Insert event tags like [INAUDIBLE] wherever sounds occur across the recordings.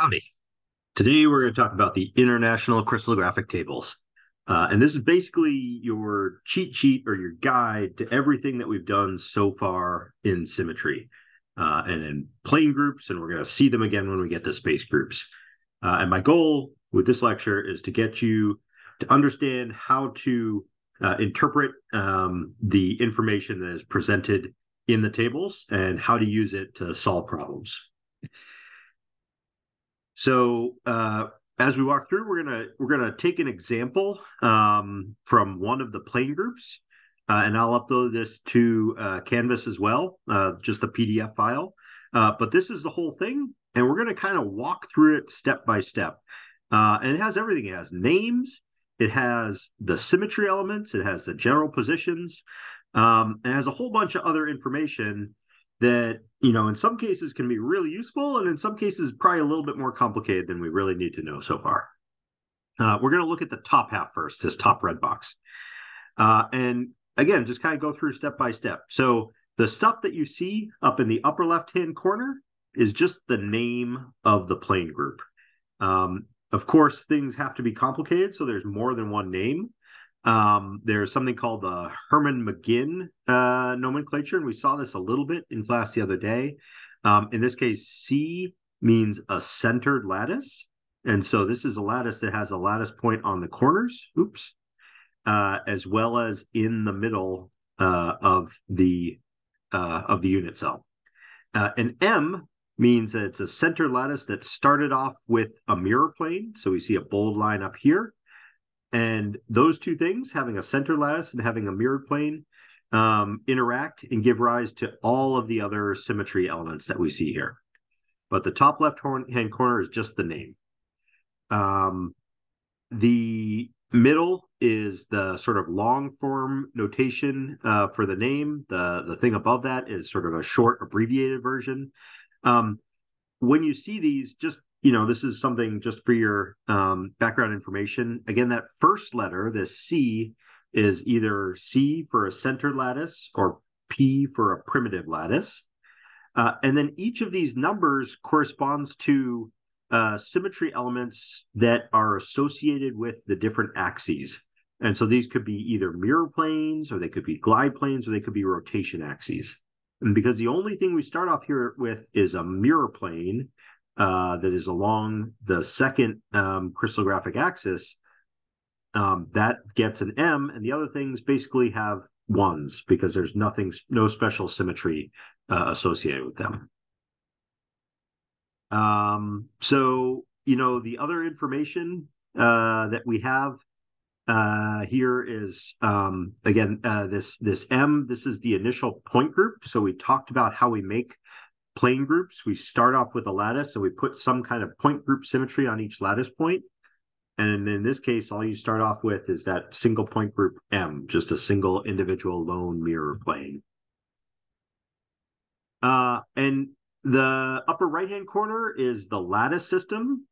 Howdy. Today we're going to talk about the International Crystallographic Tables. Uh, and this is basically your cheat sheet or your guide to everything that we've done so far in symmetry uh, and in plane groups. And we're going to see them again when we get to space groups. Uh, and my goal with this lecture is to get you to understand how to uh, interpret um, the information that is presented in the tables and how to use it to solve problems. So uh, as we walk through, we're gonna we're gonna take an example um, from one of the plane groups, uh, and I'll upload this to uh, Canvas as well, uh, just the PDF file. Uh, but this is the whole thing, and we're gonna kind of walk through it step by step. Uh, and it has everything. It has names. It has the symmetry elements. It has the general positions. Um, it has a whole bunch of other information that you know in some cases can be really useful and in some cases probably a little bit more complicated than we really need to know so far. Uh, we're going to look at the top half first this top red box. Uh, and again just kind of go through step by step. So the stuff that you see up in the upper left hand corner is just the name of the plane group. Um, of course things have to be complicated so there's more than one name um, there's something called the Hermann Mauguin uh, nomenclature, and we saw this a little bit in class the other day. Um, in this case, C means a centered lattice. And so this is a lattice that has a lattice point on the corners, oops, uh, as well as in the middle uh, of the uh, of the unit cell. Uh, and M means that it's a center lattice that started off with a mirror plane. So we see a bold line up here. And those two things, having a center lattice and having a mirrored plane, um, interact and give rise to all of the other symmetry elements that we see here. But the top left hand corner is just the name. Um, the middle is the sort of long form notation uh, for the name. The, the thing above that is sort of a short abbreviated version. Um, when you see these, just you know, this is something just for your um, background information. Again, that first letter, the C, is either C for a centered lattice or P for a primitive lattice. Uh, and then each of these numbers corresponds to uh, symmetry elements that are associated with the different axes. And so these could be either mirror planes, or they could be glide planes, or they could be rotation axes. And because the only thing we start off here with is a mirror plane, uh, that is along the second um, crystallographic axis, um, that gets an M, and the other things basically have ones because there's nothing, no special symmetry uh, associated with them. Um, so, you know, the other information uh, that we have uh, here is um, again uh, this this M. This is the initial point group. So we talked about how we make plane groups. We start off with a lattice and we put some kind of point group symmetry on each lattice point. And in this case, all you start off with is that single point group M, just a single individual lone mirror plane. Uh, and the upper right-hand corner is the lattice system.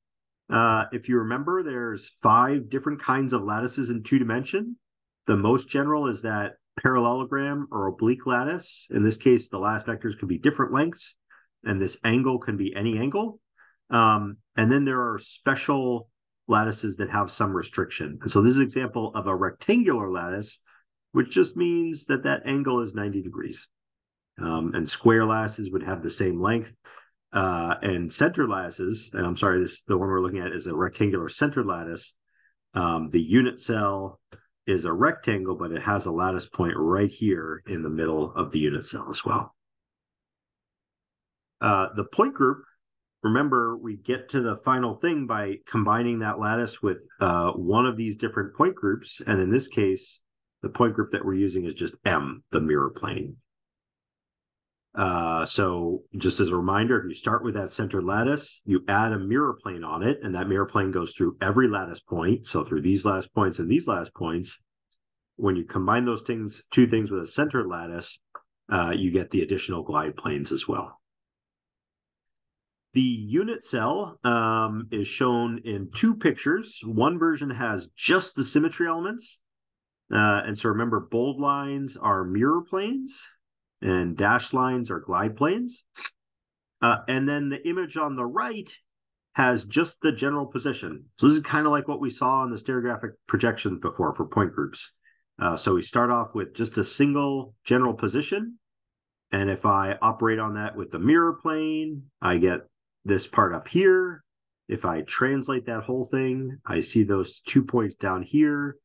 Uh, if you remember, there's five different kinds of lattices in two dimension. The most general is that parallelogram or oblique lattice. In this case, the last vectors could be different lengths and this angle can be any angle. Um, and then there are special lattices that have some restriction. And so this is an example of a rectangular lattice, which just means that that angle is 90 degrees. Um, and square lattices would have the same length. Uh, and center lattices, and I'm sorry, this the one we're looking at is a rectangular center lattice. Um, the unit cell is a rectangle, but it has a lattice point right here in the middle of the unit cell as well. Uh, the point group, remember, we get to the final thing by combining that lattice with uh, one of these different point groups. And in this case, the point group that we're using is just M, the mirror plane. Uh, so just as a reminder, if you start with that center lattice, you add a mirror plane on it, and that mirror plane goes through every lattice point. So through these last points and these last points, when you combine those things, two things with a center lattice, uh, you get the additional glide planes as well. The unit cell um, is shown in two pictures. One version has just the symmetry elements. Uh, and so remember, bold lines are mirror planes and dashed lines are glide planes. Uh, and then the image on the right has just the general position. So this is kind of like what we saw on the stereographic projections before for point groups. Uh, so we start off with just a single general position. And if I operate on that with the mirror plane, I get this part up here. If I translate that whole thing, I see those two points down here.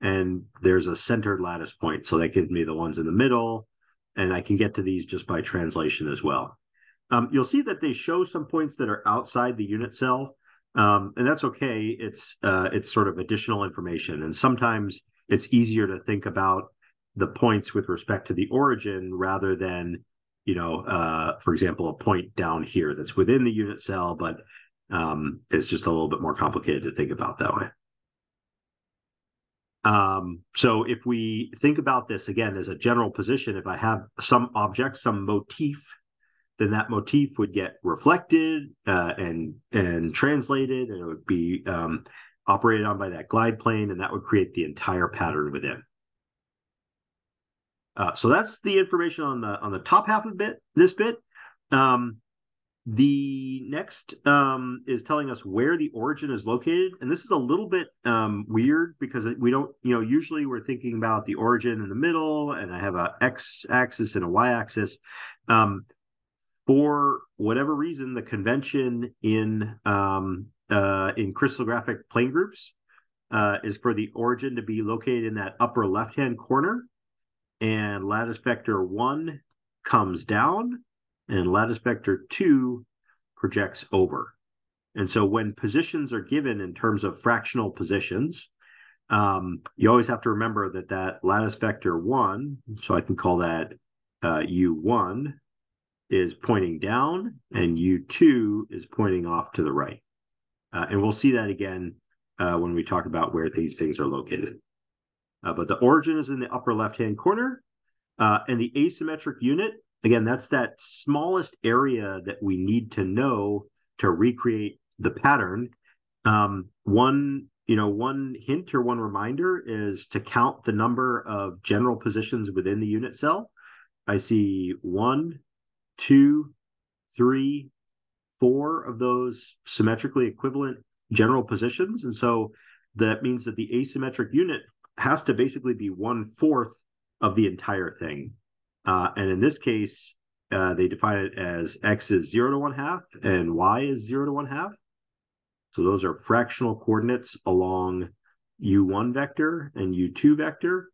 And there's a centered lattice point. So that gives me the ones in the middle. And I can get to these just by translation as well. Um, you'll see that they show some points that are outside the unit cell, um, and that's okay. It's uh, it's sort of additional information, and sometimes it's easier to think about the points with respect to the origin rather than, you know, uh, for example, a point down here that's within the unit cell, but um, it's just a little bit more complicated to think about that way. Um, so if we think about this again as a general position, if I have some object, some motif then that motif would get reflected uh, and and translated, and it would be um, operated on by that glide plane, and that would create the entire pattern within. Uh, so that's the information on the on the top half of bit. This bit. Um, the next um, is telling us where the origin is located, and this is a little bit um, weird because we don't, you know, usually we're thinking about the origin in the middle, and I have a x-axis and a y-axis. Um, for whatever reason, the convention in um, uh, in crystallographic plane groups uh, is for the origin to be located in that upper left hand corner, and lattice vector one comes down, and lattice vector two projects over. And so when positions are given in terms of fractional positions, um, you always have to remember that that lattice vector one, so I can call that uh, u1 is pointing down and U2 is pointing off to the right. Uh, and we'll see that again uh, when we talk about where these things are located. Uh, but the origin is in the upper left-hand corner. Uh, and the asymmetric unit, again, that's that smallest area that we need to know to recreate the pattern. Um, one, you know, one hint or one reminder is to count the number of general positions within the unit cell. I see one, two, three, four of those symmetrically equivalent general positions. And so that means that the asymmetric unit has to basically be one fourth of the entire thing. Uh, and in this case, uh, they define it as x is zero to one half and y is zero to one half. So those are fractional coordinates along u1 vector and u2 vector.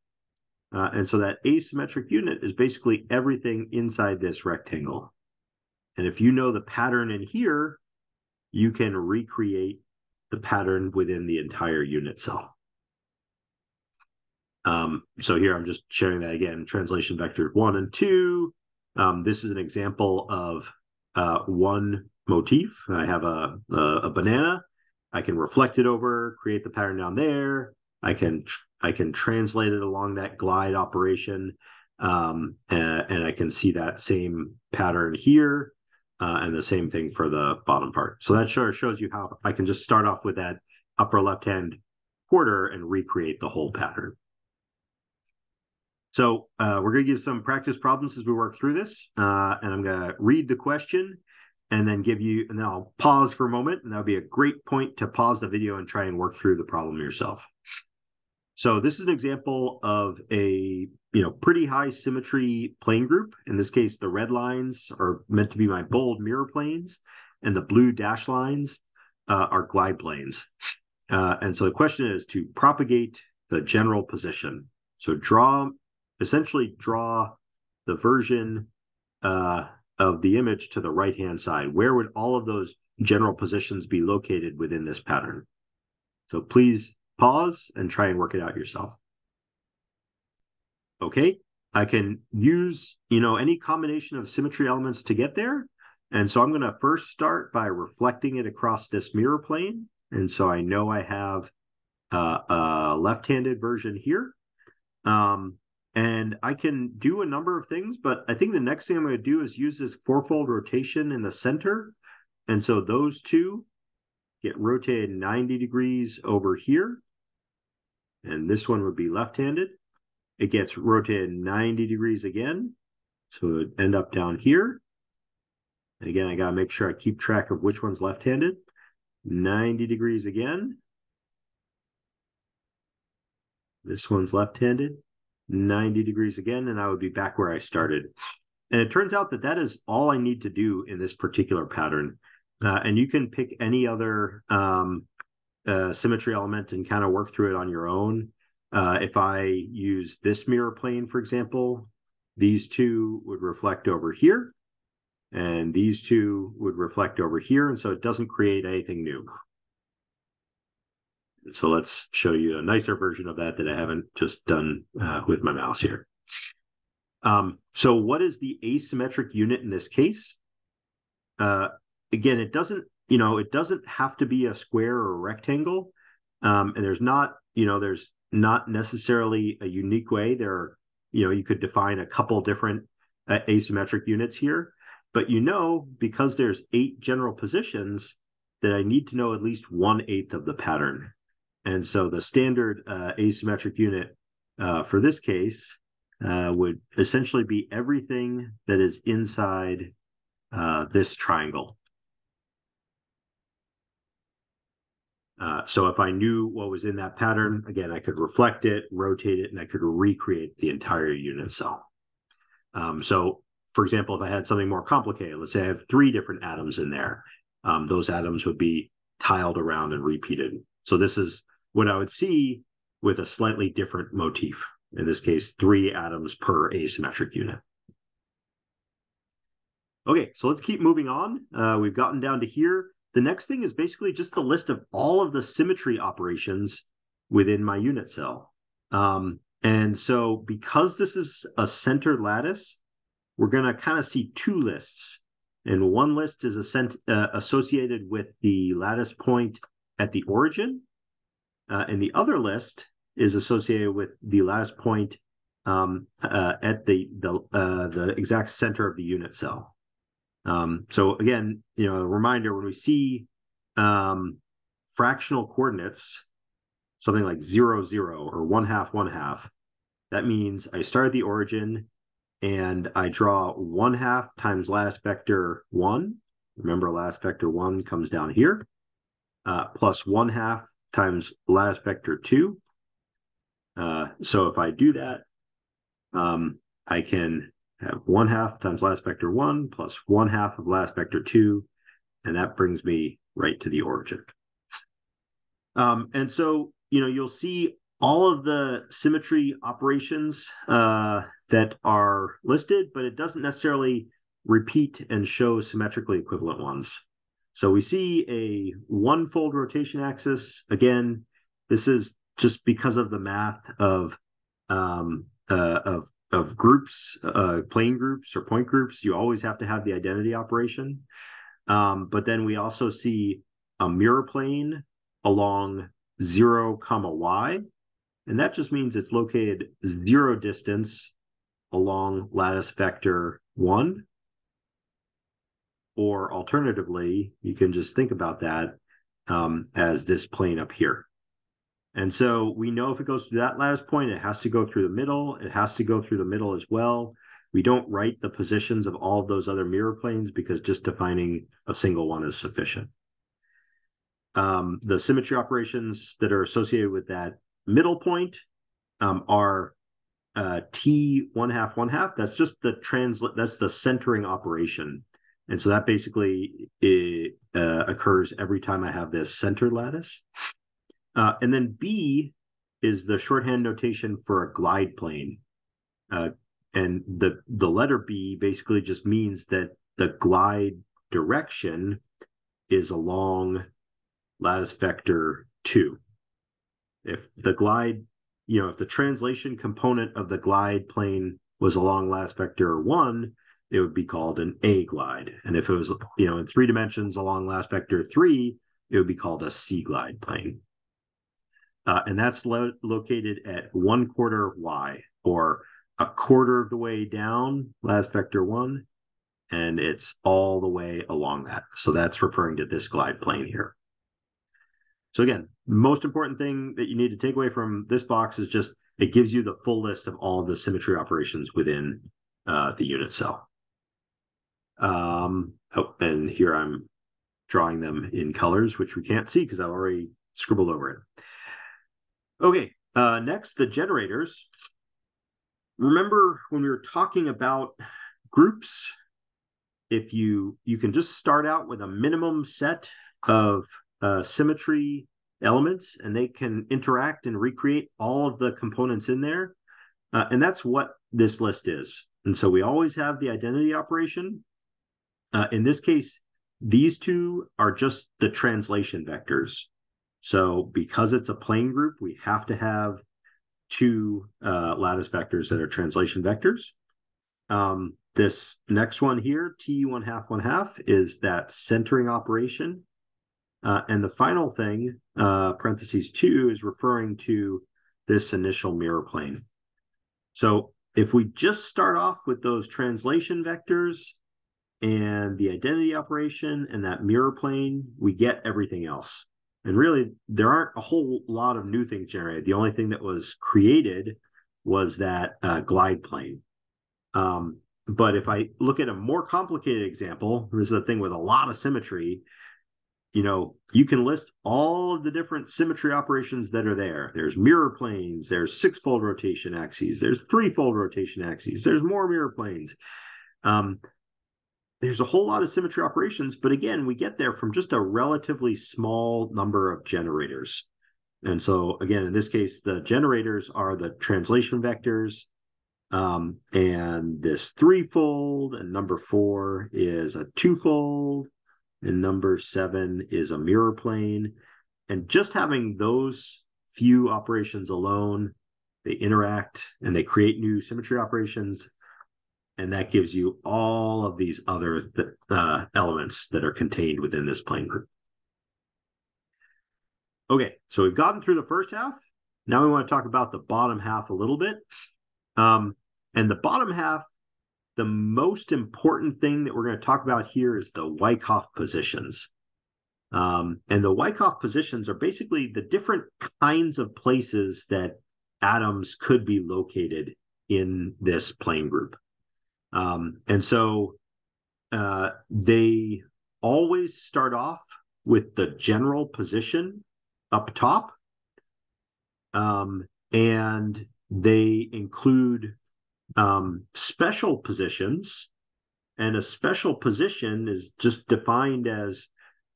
Uh, and so that asymmetric unit is basically everything inside this rectangle. And if you know the pattern in here, you can recreate the pattern within the entire unit cell. Um, so here I'm just sharing that again, translation vector one and two. Um, this is an example of uh, one motif. I have a, a, a banana. I can reflect it over, create the pattern down there. I can I can translate it along that glide operation, um, and, and, I can see that same pattern here, uh, and the same thing for the bottom part. So that sure shows you how I can just start off with that upper left hand quarter and recreate the whole pattern. So uh, we're going to give some practice problems as we work through this, uh, and I'm going to read the question and then give you, and then I'll pause for a moment, and that'll be a great point to pause the video and try and work through the problem yourself. So this is an example of a you know pretty high symmetry plane group. In this case, the red lines are meant to be my bold mirror planes, and the blue dash lines uh, are glide planes. Uh, and so the question is to propagate the general position. So draw, essentially draw the version uh, of the image to the right hand side. Where would all of those general positions be located within this pattern? So please pause and try and work it out yourself. Okay, I can use, you know, any combination of symmetry elements to get there. And so I'm going to first start by reflecting it across this mirror plane. And so I know I have uh, a left-handed version here. Um, and I can do a number of things, but I think the next thing I'm going to do is use this fourfold rotation in the center. And so those two get rotated 90 degrees over here and this one would be left-handed. It gets rotated 90 degrees again, so it would end up down here. And again, I got to make sure I keep track of which one's left-handed. 90 degrees again. This one's left-handed, 90 degrees again, and I would be back where I started. And it turns out that that is all I need to do in this particular pattern. Uh, and you can pick any other um, uh, symmetry element and kind of work through it on your own. Uh, if I use this mirror plane, for example, these two would reflect over here, and these two would reflect over here, and so it doesn't create anything new. So let's show you a nicer version of that that I haven't just done uh, with my mouse here. Um, so what is the asymmetric unit in this case? Uh, again, it doesn't, you know, it doesn't have to be a square or a rectangle. Um, and there's not, you know, there's not necessarily a unique way. There are, you know, you could define a couple different uh, asymmetric units here, but you know, because there's eight general positions, that I need to know at least one eighth of the pattern. And so the standard uh, asymmetric unit uh, for this case uh, would essentially be everything that is inside uh, this triangle. Uh, so if I knew what was in that pattern, again, I could reflect it, rotate it, and I could recreate the entire unit cell. Um, so for example, if I had something more complicated, let's say I have three different atoms in there, um, those atoms would be tiled around and repeated. So this is what I would see with a slightly different motif. In this case, three atoms per asymmetric unit. Okay, so let's keep moving on. Uh, we've gotten down to here. The next thing is basically just the list of all of the symmetry operations within my unit cell. Um, and so because this is a center lattice, we're going to kind of see two lists. And one list is uh, associated with the lattice point at the origin. Uh, and the other list is associated with the last point um, uh, at the the uh, the exact center of the unit cell. Um, so again, you know, a reminder when we see um, fractional coordinates, something like zero, zero, or one half, one half, that means I start at the origin and I draw one half times last vector one. Remember, last vector one comes down here, uh, plus one half times lattice vector two. Uh, so if I do that, um, I can have one half times lattice vector one plus one half of lattice vector two, and that brings me right to the origin. Um, and so, you know, you'll see all of the symmetry operations uh, that are listed, but it doesn't necessarily repeat and show symmetrically equivalent ones. So we see a one-fold rotation axis. Again, this is just because of the math of um, uh, of of groups, uh, plane groups or point groups, you always have to have the identity operation. Um, but then we also see a mirror plane along zero comma y, and that just means it's located zero distance along lattice vector one. Or alternatively, you can just think about that um, as this plane up here. And so we know if it goes through that lattice point, it has to go through the middle. It has to go through the middle as well. We don't write the positions of all of those other mirror planes because just defining a single one is sufficient. Um, the symmetry operations that are associated with that middle point um, are uh, T one half, one half. That's just the translate, that's the centering operation. And so that basically it, uh, occurs every time I have this center lattice. Uh, and then B is the shorthand notation for a glide plane. Uh, and the, the letter B basically just means that the glide direction is along lattice vector 2. If the glide, you know, if the translation component of the glide plane was along lattice vector 1, it would be called an A glide. And if it was, you know, in three dimensions along last vector 3, it would be called a C glide plane. Uh, and that's lo- located at one quarter y, or a quarter of the way down last vector one, and it's all the way along that. So that's referring to this glide plane here. So again, most important thing that you need to take away from this box is just it gives you the full list of all of the symmetry operations within uh, the unit cell. Um, oh, and here I'm drawing them in colors, which we can't see because I've already scribbled over it. Okay, uh, next, the generators. Remember when we were talking about groups, if you you can just start out with a minimum set of uh, symmetry elements and they can interact and recreate all of the components in there. Uh, and that's what this list is. And so we always have the identity operation. Uh, in this case, these two are just the translation vectors. So because it's a plane group, we have to have two uh, lattice vectors that are translation vectors. Um, this next one here, T one half one half, is that centering operation. Uh, and the final thing, uh, parentheses two, is referring to this initial mirror plane. So if we just start off with those translation vectors and the identity operation and that mirror plane, we get everything else. And really, there aren't a whole lot of new things generated. The only thing that was created was that uh, glide plane. Um, but if I look at a more complicated example, this is a thing with a lot of symmetry. You know, you can list all of the different symmetry operations that are there. There's mirror planes, there's six-fold rotation axes, there's three-fold rotation axes, there's more mirror planes. Um, there's a whole lot of symmetry operations, but again, we get there from just a relatively small number of generators. And so, again, in this case, the generators are the translation vectors, um, and this threefold, and number four is a twofold, and number seven is a mirror plane. And just having those few operations alone, they interact and they create new symmetry operations. And that gives you all of these other uh, elements that are contained within this plane group. Okay, so we've gotten through the first half. Now we want to talk about the bottom half a little bit. Um, and the bottom half, the most important thing that we're going to talk about here is the Wyckoff positions. Um, and the Wyckoff positions are basically the different kinds of places that atoms could be located in this plane group. Um, and so uh, they always start off with the general position up top. Um, and they include um, special positions. And a special position is just defined as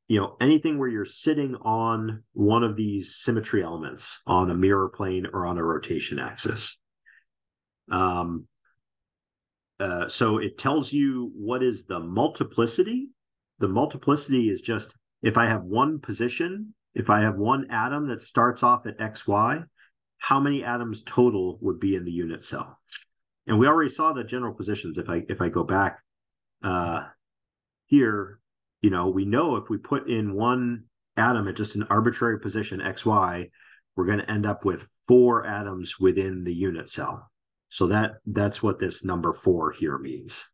you know anything where you're sitting on one of these symmetry elements on a mirror plane or on a rotation axis um, uh, so it tells you what is the multiplicity the multiplicity is just if i have one position if i have one atom that starts off at xy how many atoms total would be in the unit cell and we already saw the general positions. If I if I go back uh, here, you know, we know if we put in one atom at just an arbitrary position xy, we're going to end up with four atoms within the unit cell. So that that's what this number four here means.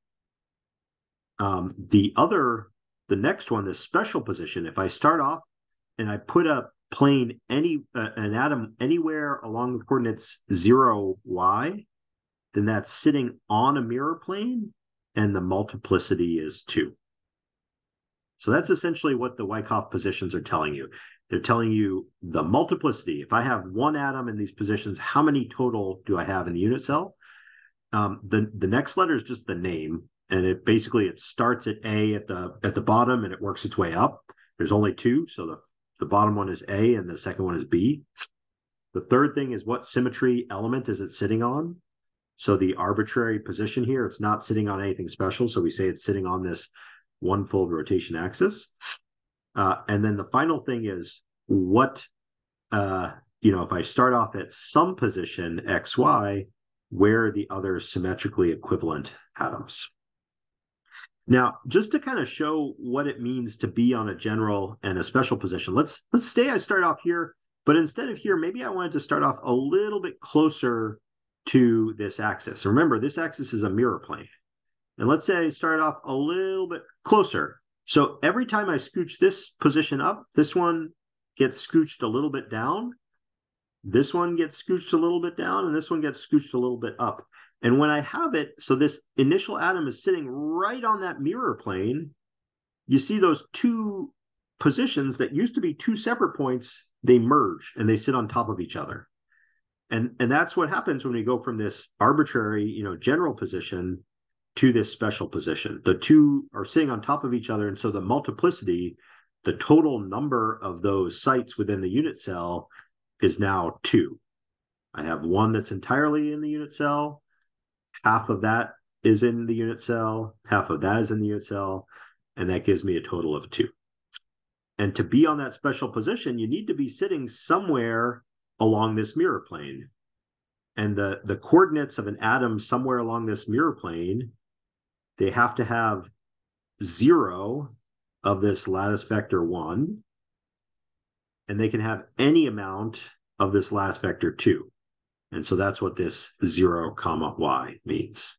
Um, the other, the next one, the special position. If I start off and I put a plane any uh, an atom anywhere along the coordinates zero y, then that's sitting on a mirror plane and the multiplicity is two. So that's essentially what the Wyckoff positions are telling you. They're telling you the multiplicity. If I have one atom in these positions, how many total do I have in the unit cell? Um, the the next letter is just the name, and it basically it starts at A at the at the bottom and it works its way up. There's only two, so the the bottom one is A and the second one is B. The third thing is what symmetry element is it sitting on? So the arbitrary position here, it's not sitting on anything special. So we say it's sitting on this one fold rotation axis. Uh, and then the final thing is what, uh, you know, if I start off at some position XY, where are the other symmetrically equivalent atoms? Now, just to kind of show what it means to be on a general and a special position, let's let's say I start off here, but instead of here, maybe I wanted to start off a little bit closer to this axis. Remember, this axis is a mirror plane. And let's say I start off a little bit closer. So every time I scooch this position up, this one gets scooched a little bit down. This one gets scooched a little bit down, and this one gets scooched a little bit up. And when I have it, so this initial atom is sitting right on that mirror plane, you see those two positions that used to be two separate points, they merge and they sit on top of each other. And and that's what happens when we go from this arbitrary, you know, general position to this special position. The two are sitting on top of each other. And so the multiplicity, the total number of those sites within the unit cell is now two. I have one that's entirely in the unit cell. Half of that is in the unit cell. Half of that is in the unit cell. And that gives me a total of two. And to be on that special position, you need to be sitting somewhere along this mirror plane. And the, the coordinates of an atom somewhere along this mirror plane, they have to have zero of this lattice vector one, and they can have any amount of this last vector two. And so that's what this zero comma y means.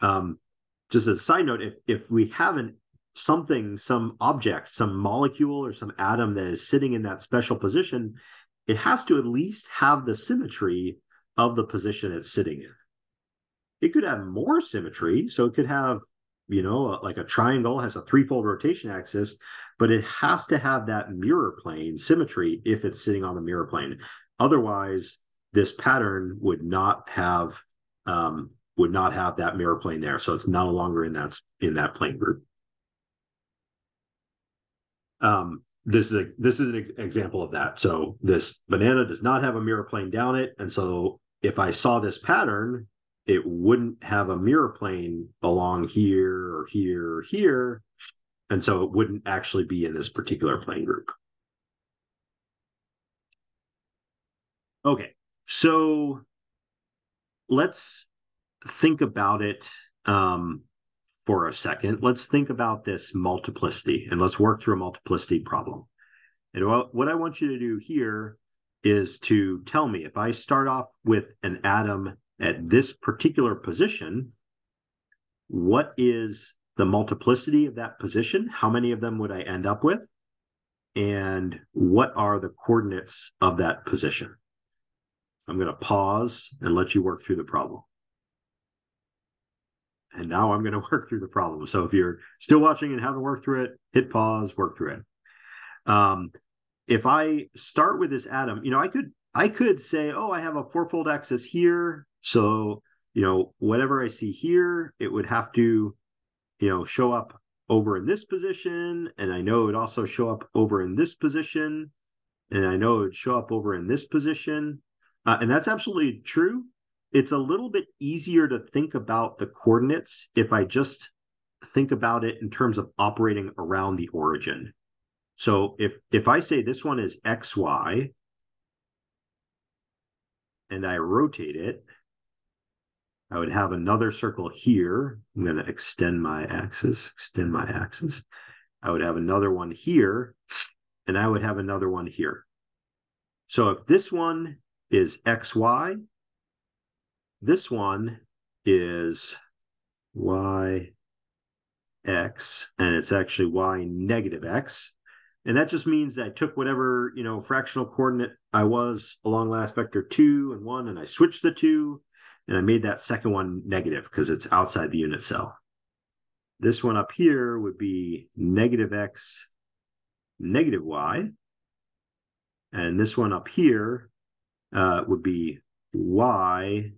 Um, just as a side note, if, if we have an something, some object, some molecule or some atom that is sitting in that special position, it has to at least have the symmetry of the position it's sitting in. It could have more symmetry, so it could have, you know, like a triangle has a threefold rotation axis, but it has to have that mirror plane symmetry if it's sitting on the mirror plane. Otherwise, this pattern would not have um, would not have that mirror plane there, so it's no longer in that in that plane group. Um, this is a, this is an ex- example of that. So this banana does not have a mirror plane down it, and so if I saw this pattern, it wouldn't have a mirror plane along here or here or here, and so it wouldn't actually be in this particular plane group. Okay, so let's think about it um, for a second, let's think about this multiplicity and let's work through a multiplicity problem. And what I want you to do here is to tell me if I start off with an atom at this particular position, what is the multiplicity of that position? How many of them would I end up with? And what are the coordinates of that position? I'm going to pause and let you work through the problem and now I'm going [LAUGHS] to work through the problem. So if you're still watching and haven't worked through it, hit pause, work through it. Um, if I start with this atom, you know, I could I could say, oh, I have a fourfold axis here, so you know, whatever I see here, it would have to, you know, show up over in this position, and I know it also show up over in this position, and I know it would show up over in this position, uh, and that's absolutely true it's a little bit easier to think about the coordinates if I just think about it in terms of operating around the origin. So if if I say this one is xy and I rotate it, I would have another circle here. I'm going to extend my axis, extend my axis. I would have another one here, and I would have another one here. So if this one is xy, this one is y x, and it's actually y negative x. And that just means that I took whatever, you know, fractional coordinate I was along last vector 2 and 1, and I switched the 2, and I made that second one negative because it's outside the unit cell. This one up here would be negative x, negative y. And this one up here uh, would be y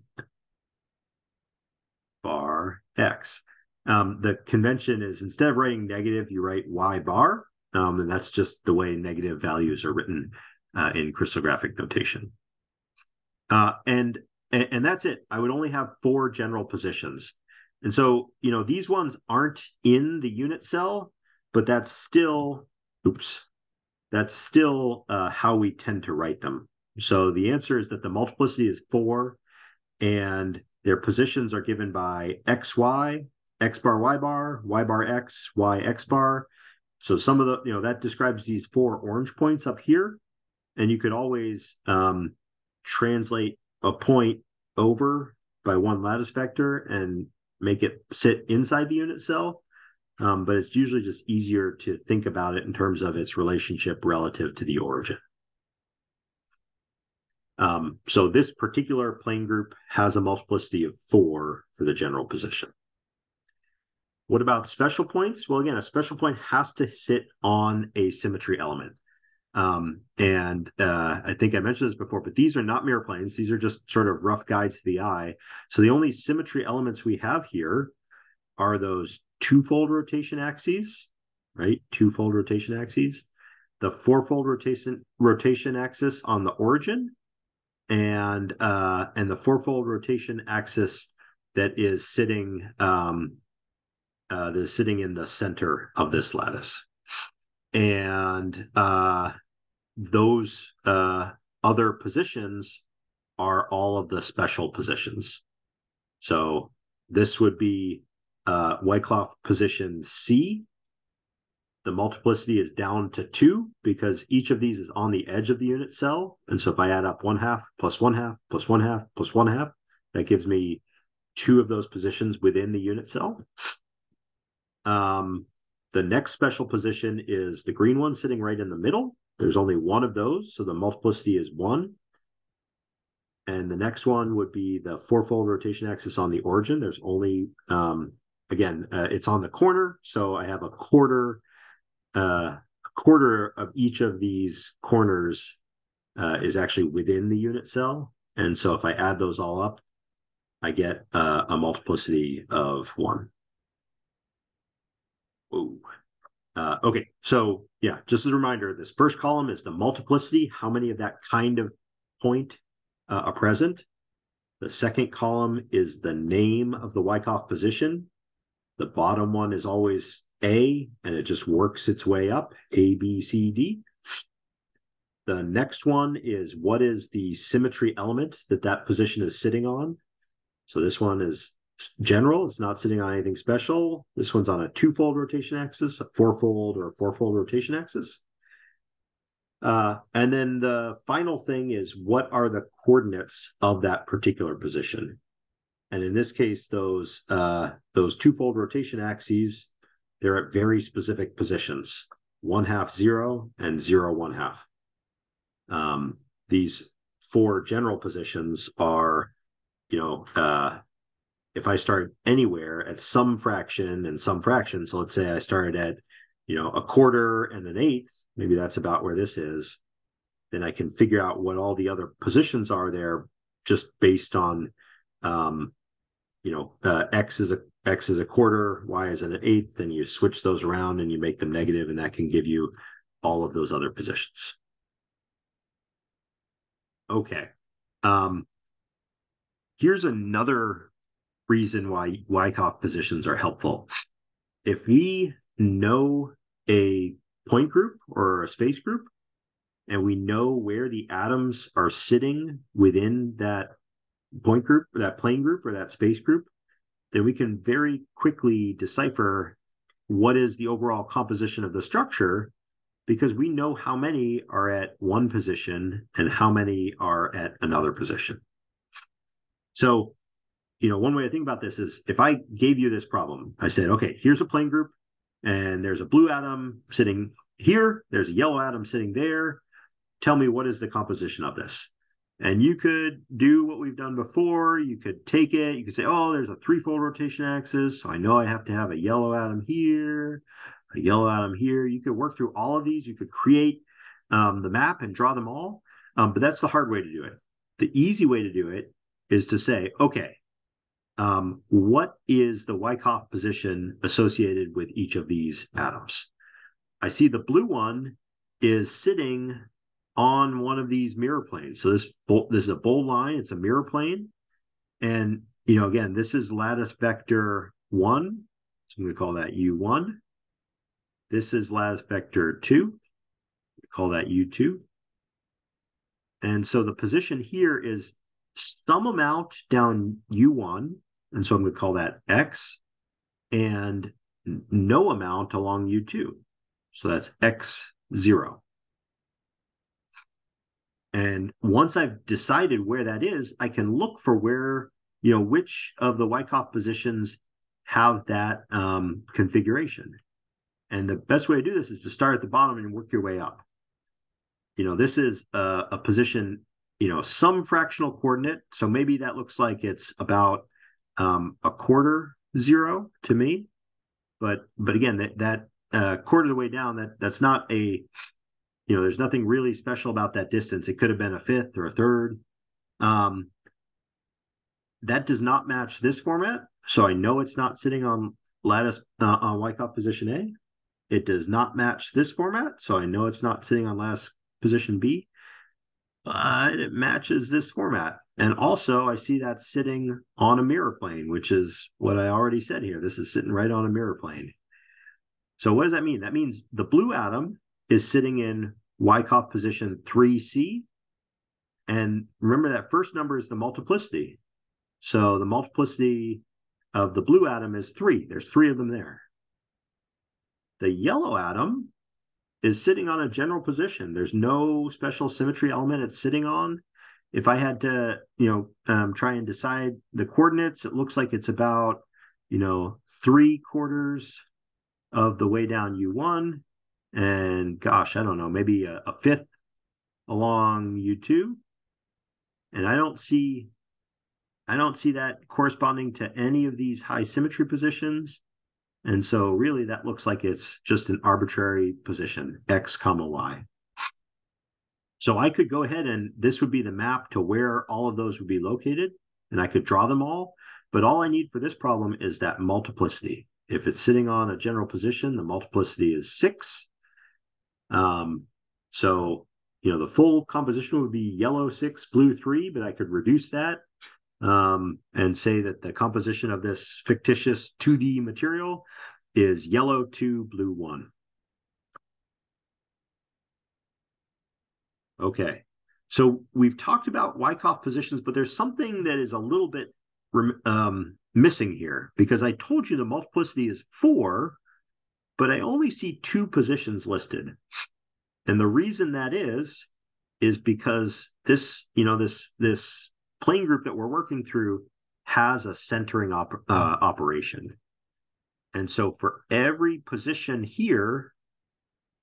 bar x. Um, the convention is instead of writing negative, you write y bar, um, and that's just the way negative values are written uh, in crystallographic notation. Uh, and, and and that's it. I would only have four general positions, and so you know these ones aren't in the unit cell, but that's still oops, that's still uh, how we tend to write them. So the answer is that the multiplicity is four, and their positions are given by xy, x bar y bar, y bar x, y x bar. So some of the, you know, that describes these four orange points up here. And you could always um, translate a point over by one lattice vector and make it sit inside the unit cell. Um, but it's usually just easier to think about it in terms of its relationship relative to the origin. Um, so this particular plane group has a multiplicity of four for the general position. What about special points? Well, again, a special point has to sit on a symmetry element. Um, and uh, I think I mentioned this before, but these are not mirror planes. These are just sort of rough guides to the eye. So the only symmetry elements we have here are those twofold rotation axes, right? Twofold rotation axes, the fourfold rotation rotation axis on the origin, and uh, and the fourfold rotation axis that is sitting um, uh, that is sitting in the center of this lattice. And uh, those uh, other positions are all of the special positions. So this would be uh, Wyckoff position C. The multiplicity is down to two because each of these is on the edge of the unit cell. And so if I add up one half plus one half plus one half plus one half, that gives me two of those positions within the unit cell. Um, the next special position is the green one sitting right in the middle. There's only one of those, so the multiplicity is one. And the next one would be the fourfold rotation axis on the origin. There's only, um, again, uh, it's on the corner, so I have a quarter, uh, a quarter of each of these corners uh, is actually within the unit cell. And so if I add those all up, I get uh, a multiplicity of one. Whoa. Uh, okay, so yeah, just as a reminder, this first column is the multiplicity, how many of that kind of point uh, are present. The second column is the name of the Wyckoff position. The bottom one is always A, and it just works its way up, A, B, C, D. The next one is what is the symmetry element that that position is sitting on. So this one is general. It's not sitting on anything special. This one's on a twofold rotation axis, a fourfold or a fourfold rotation axis. Uh, and then the final thing is what are the coordinates of that particular position? And in this case, those uh, those twofold rotation axes, they're at very specific positions, one half zero and zero one half. Um, these four general positions are, you know, uh, if I start anywhere at some fraction and some fraction, so let's say I started at, you know, a quarter and an eighth, maybe that's about where this is, then I can figure out what all the other positions are there just based on, um, you know, uh, x is a x is a quarter, y is an eighth, and you switch those around and you make them negative, and that can give you all of those other positions. Okay. Um, here's another reason why Wyckoff positions are helpful. If we know a point group or a space group, and we know where the atoms are sitting within that point group, or that plane group, or that space group, then we can very quickly decipher what is the overall composition of the structure because we know how many are at one position and how many are at another position. So you know, one way to think about this is if I gave you this problem, I said, okay, here's a plane group, and there's a blue atom sitting here, there's a yellow atom sitting there. Tell me what is the composition of this? And you could do what we've done before. You could take it, you could say, oh, there's a threefold rotation axis. So I know I have to have a yellow atom here, a yellow atom here. You could work through all of these. You could create um, the map and draw them all. Um, but that's the hard way to do it. The easy way to do it is to say, okay, um, what is the Wyckoff position associated with each of these atoms? I see the blue one is sitting on one of these mirror planes. So this this is a bold line. It's a mirror plane, and you know again this is lattice vector one. So I'm going to call that U one. This is lattice vector two. Call that U two. And so the position here is some amount down U1, and so I'm going to call that X, and no amount along U2. So that's X0. And once I've decided where that is, I can look for where, you know, which of the Wyckoff positions have that um, configuration. And the best way to do this is to start at the bottom and work your way up. You know, this is a, a position you know, some fractional coordinate. So maybe that looks like it's about um, a quarter zero to me. but but again, that that uh, quarter of the way down, that that's not a you know, there's nothing really special about that distance. It could have been a fifth or a third. Um, that does not match this format, so I know it's not sitting on lattice uh, on Wyckoff position A. It does not match this format, so I know it's not sitting on lattice position B. But it matches this format. And also, I see that sitting on a mirror plane, which is what I already said here. This is sitting right on a mirror plane. So what does that mean? That means the blue atom is sitting in Wyckoff position 3C. And remember that first number is the multiplicity. So the multiplicity of the blue atom is three. There's three of them there. The yellow atom is sitting on a general position. There's no special symmetry element it's sitting on. If I had to, you know, um, try and decide the coordinates, it looks like it's about, you know, three quarters of the way down U1. And gosh, I don't know, maybe a, a fifth along U2. And I don't see I don't see that corresponding to any of these high symmetry positions. And so really that looks like it's just an arbitrary position, x comma y. So I could go ahead and this would be the map to where all of those would be located, and I could draw them all. But all I need for this problem is that multiplicity. If it's sitting on a general position, the multiplicity is six. Um, so, you know, the full composition would be yellow six, blue three, but I could reduce that um, and say that the composition of this fictitious 2D material is yellow 2, blue 1. Okay, so we've talked about Wyckoff positions, but there's something that is a little bit um, missing here because I told you the multiplicity is 4, but I only see two positions listed. And the reason that is, is because this, you know, this, this plane group that we're working through has a centering op uh, operation. And so for every position here,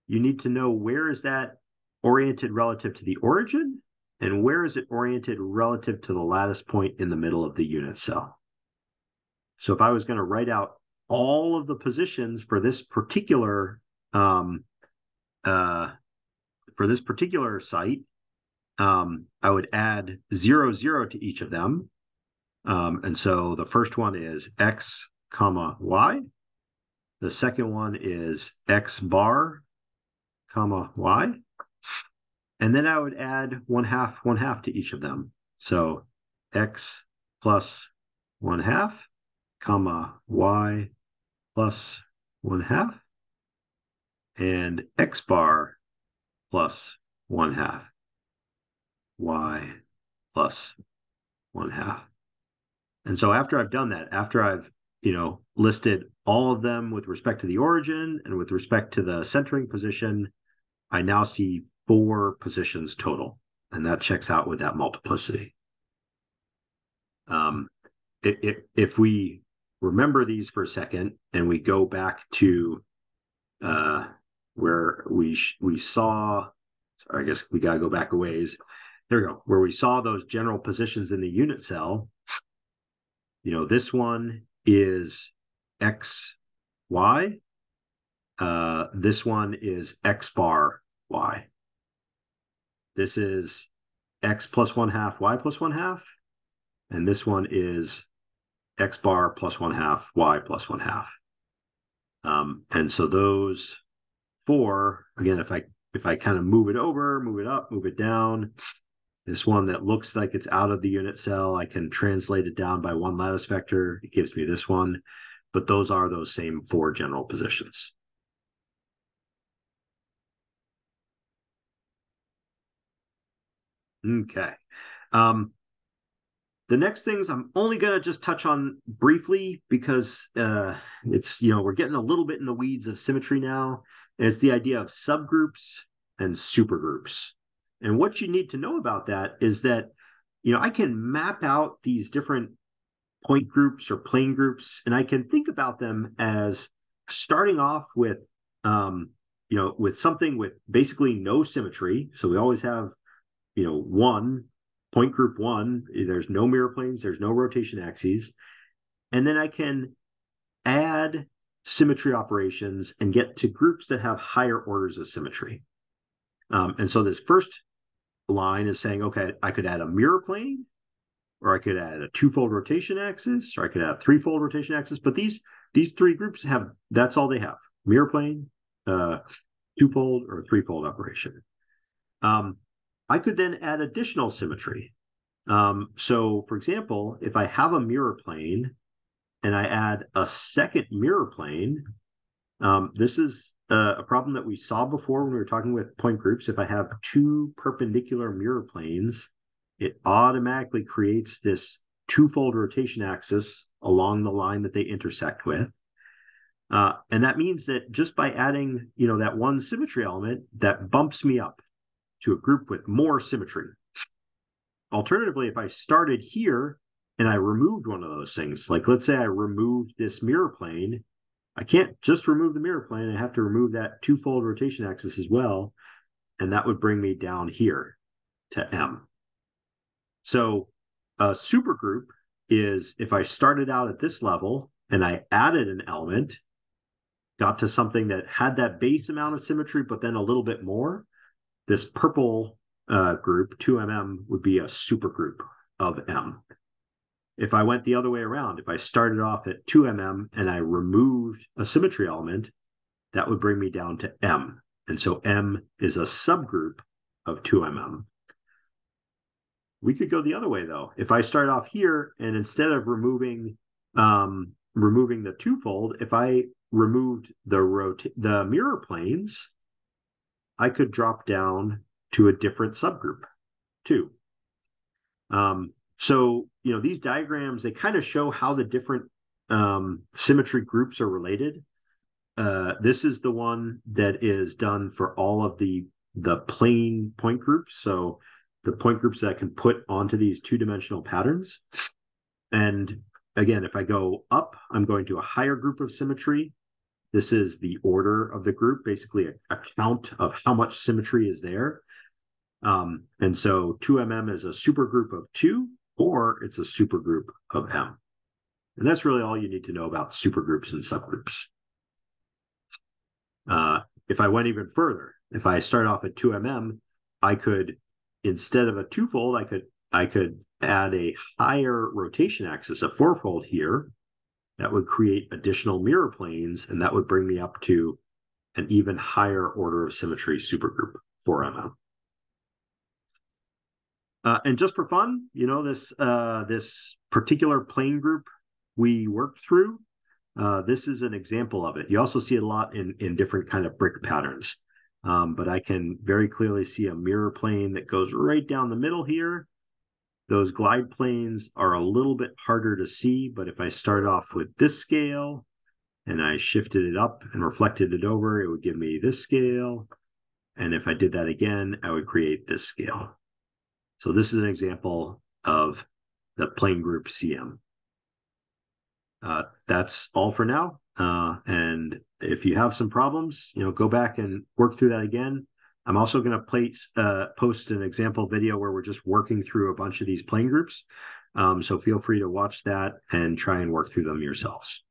you need to know where is that oriented relative to the origin and where is it oriented relative to the lattice point in the middle of the unit cell. So if I was going to write out all of the positions for this particular um, uh, for this particular site, um, I would add zero, zero to each of them. Um, and so the first one is x comma y. The second one is x bar comma y. And then I would add one half, one half to each of them. So x plus one half, comma y plus one half, and x bar plus one half y plus one half. And so after I've done that, after I've, you know, listed all of them with respect to the origin and with respect to the centering position, I now see four positions total. And that checks out with that multiplicity. Um, it, it, if we remember these for a second and we go back to uh, where we we saw, sorry, I guess we got to go back a ways there we go, where we saw those general positions in the unit cell. You know, this one is X, Y. Uh, this one is X bar Y. This is X plus one half, Y plus one half. And this one is X bar plus one half, Y plus one half. Um, and so those four, again, if I if I kind of move it over, move it up, move it down, this one that looks like it's out of the unit cell, I can translate it down by one lattice vector. It gives me this one, but those are those same four general positions. Okay. Um, the next things I'm only going to just touch on briefly because uh, it's, you know, we're getting a little bit in the weeds of symmetry now. And it's the idea of subgroups and supergroups. And what you need to know about that is that, you know, I can map out these different point groups or plane groups, and I can think about them as starting off with, um, you know, with something with basically no symmetry. So we always have, you know, one point group one. There's no mirror planes. There's no rotation axes, and then I can add symmetry operations and get to groups that have higher orders of symmetry. Um, and so this first line is saying, okay, I could add a mirror plane, or I could add a two-fold rotation axis, or I could have three-fold rotation axis. But these these three groups have that's all they have: mirror plane, uh, two-fold, or three-fold operation. Um, I could then add additional symmetry. Um, so, for example, if I have a mirror plane and I add a second mirror plane, um, this is a, a problem that we saw before when we were talking with point groups. If I have two perpendicular mirror planes, it automatically creates this twofold rotation axis along the line that they intersect with. Uh, and that means that just by adding, you know, that one symmetry element, that bumps me up to a group with more symmetry. Alternatively, if I started here and I removed one of those things, like let's say I removed this mirror plane, I can't just remove the mirror plane. I have to remove that twofold rotation axis as well. And that would bring me down here to M. So a supergroup is if I started out at this level and I added an element, got to something that had that base amount of symmetry, but then a little bit more, this purple uh, group, 2mm, would be a supergroup of M. If I went the other way around, if I started off at 2mm and I removed a symmetry element, that would bring me down to M. And so M is a subgroup of 2mm. We could go the other way though. If I start off here and instead of removing um, removing the twofold, if I removed the rot- the mirror planes, I could drop down to a different subgroup too. Um, so, you know, these diagrams, they kind of show how the different um, symmetry groups are related. Uh, this is the one that is done for all of the the plane point groups. So the point groups that I can put onto these two-dimensional patterns. And again, if I go up, I'm going to a higher group of symmetry. This is the order of the group, basically a, a count of how much symmetry is there. Um, and so 2mm is a supergroup of two, or it's a supergroup of M. And that's really all you need to know about supergroups and subgroups. Uh, if I went even further, if I start off at 2mm, I could, instead of a twofold, I could I could add a higher rotation axis, a fourfold here, that would create additional mirror planes, and that would bring me up to an even higher order of symmetry supergroup, for mm. Uh, and just for fun, you know, this uh, this particular plane group we worked through, uh, this is an example of it. You also see it a lot in in different kind of brick patterns. Um, but I can very clearly see a mirror plane that goes right down the middle here. Those glide planes are a little bit harder to see, but if I start off with this scale and I shifted it up and reflected it over, it would give me this scale. And if I did that again, I would create this scale. So this is an example of the plane group CM. Uh, that's all for now. Uh, and if you have some problems, you know, go back and work through that again. I'm also going to place uh, post an example video where we're just working through a bunch of these plane groups. Um, so feel free to watch that and try and work through them yourselves.